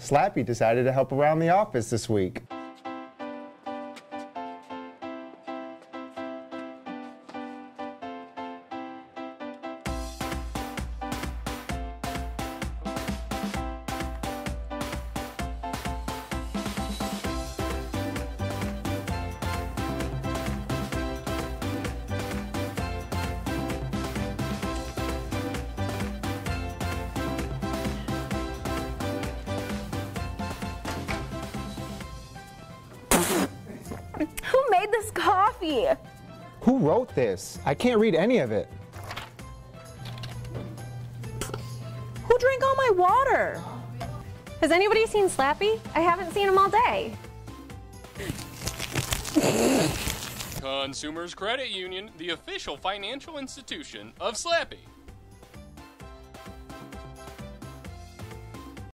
Slappy decided to help around the office this week. Who made this coffee? Who wrote this? I can't read any of it. Who drank all my water? Has anybody seen Slappy? I haven't seen him all day. Consumers Credit Union, the official financial institution of Slappy.